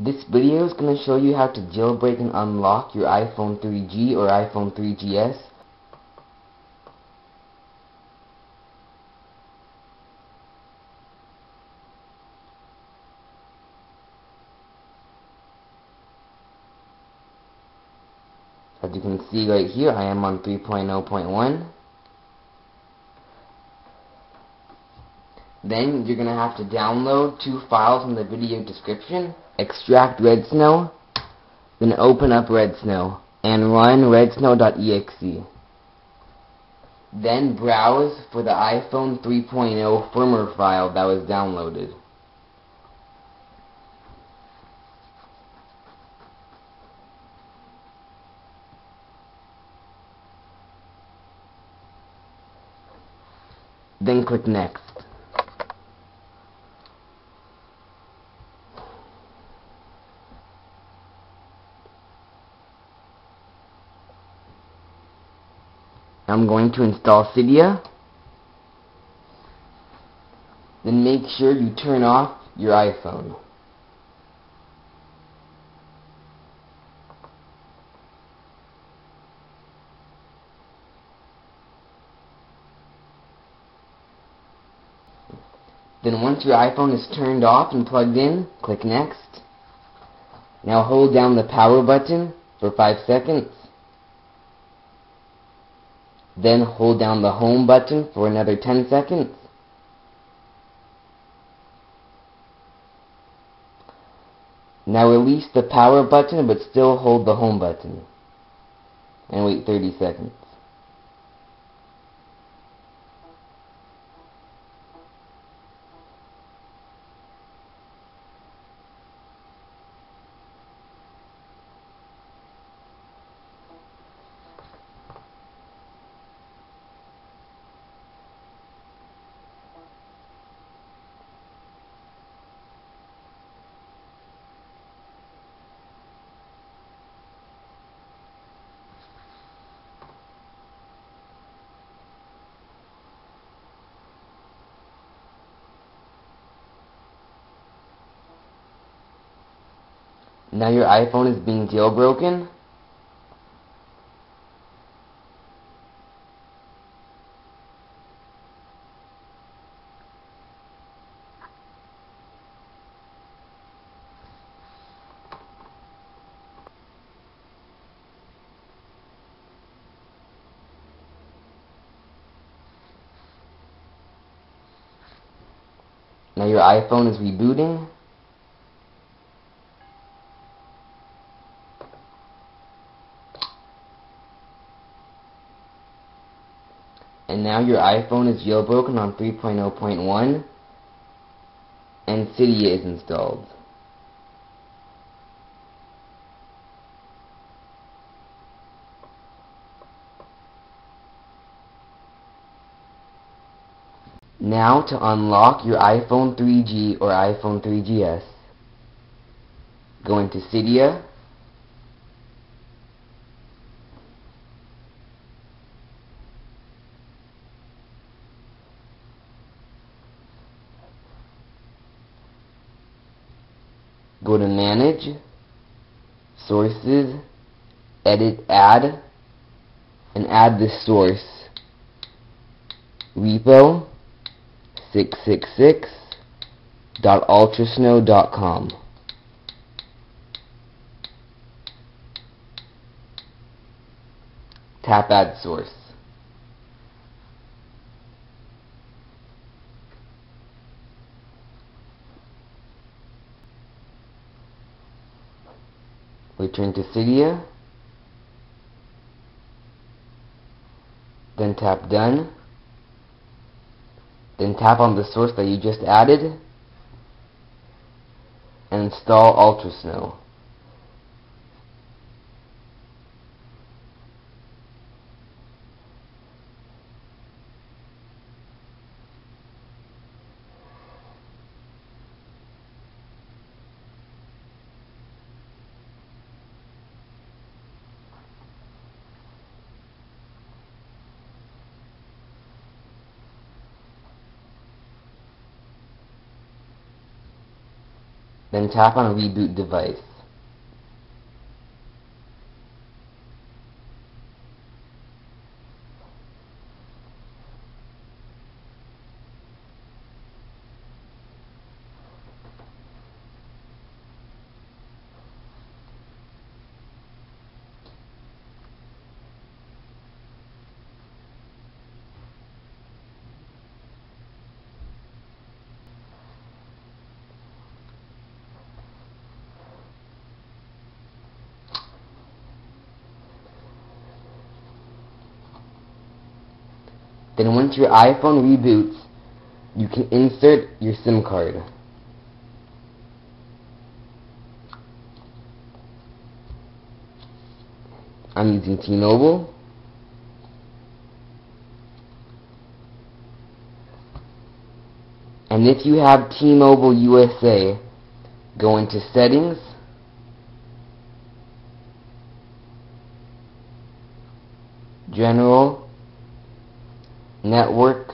This video is going to show you how to jailbreak and unlock your iPhone 3G or iPhone 3GS. As you can see right here, I am on 3.0.1. Then you're going to have to download two files in the video description. Extract Redsn0w, then open up Redsn0w, and run redsn0w.exe. Then browse for the iPhone 3.0 firmware file that was downloaded. Then click Next. I'm going to install Cydia. Then make sure you turn off your iPhone. Then once your iPhone is turned off and plugged in, click Next. Now hold down the power button for 5 seconds. Then hold down the home button for another 10 seconds. Now release the power button but still hold the home button. And wait 30 seconds. Now your iPhone is being jailbroken. Now your iPhone is rebooting. And now your iPhone is jailbroken on 3.0.1 and Cydia is installed. Now to unlock your iPhone 3G or iPhone 3GS, go into Cydia, go to manage, sources, edit add, and add this source, repo 666.ultrasn0w.com. Tap add source. Return to Cydia, then tap Done, then tap on the source that you just added, and install UltraSn0w. Then tap on Reboot Device. Then once your iPhone reboots, you can insert your SIM card. I'm using T-Mobile. And if you have T-Mobile USA, go into Settings, General, Network,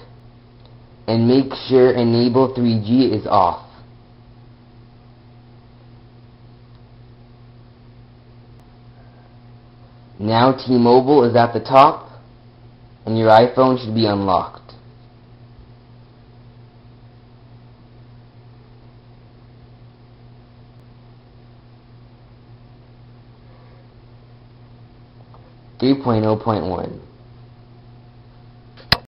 and make sure Enable 3G is off. Now T-Mobile is at the top, and your iPhone should be unlocked. Three point oh point one.